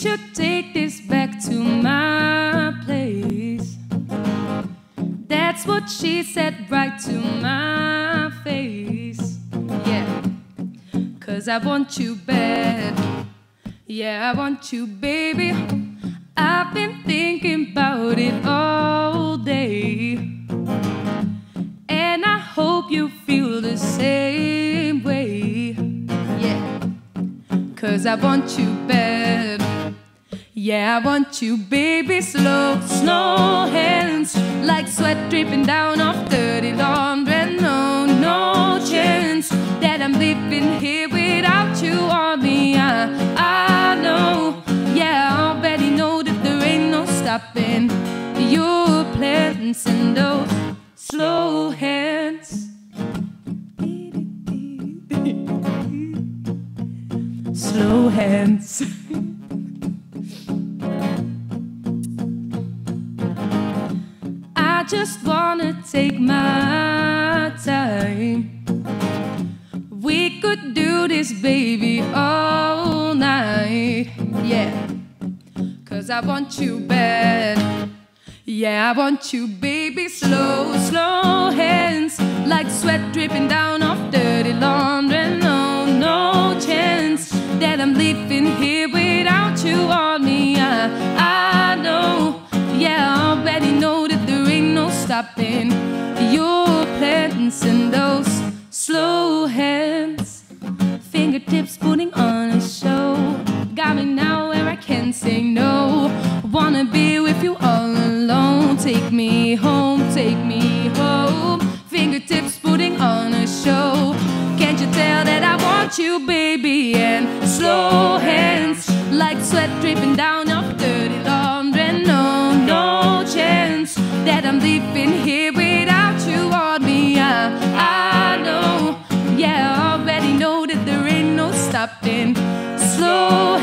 should take this back to my place. That's what she said right to my face. Yeah, cause I want you bad. Yeah, I want you, baby. I've been thinking about it all day. And I hope you feel the same way. Yeah, cause I want you bad. Yeah, I want you, baby, slow, slow hands, like sweat dripping down off dirty laundry. No, no chance that I'm living here without you on me. I, I know, yeah, I already know that there ain't no stopping your plans and those slow hands. Slow hands. Just wanna take my time. We could do this, baby, all night. Yeah, cause I want you bad. Yeah, I want you, baby, slow, slow hands, like sweat dripping down stopping your plans and those slow hands, fingertips putting on a show. Got me now where I can't say no. Wanna be with you all alone. Take me home, take me home. Fingertips putting on a show. Can't you tell that I want you, baby? And slow hands, like sweat dripping down I'm here without you on me. I, I know, yeah, I already know that there ain't no stopping. Slow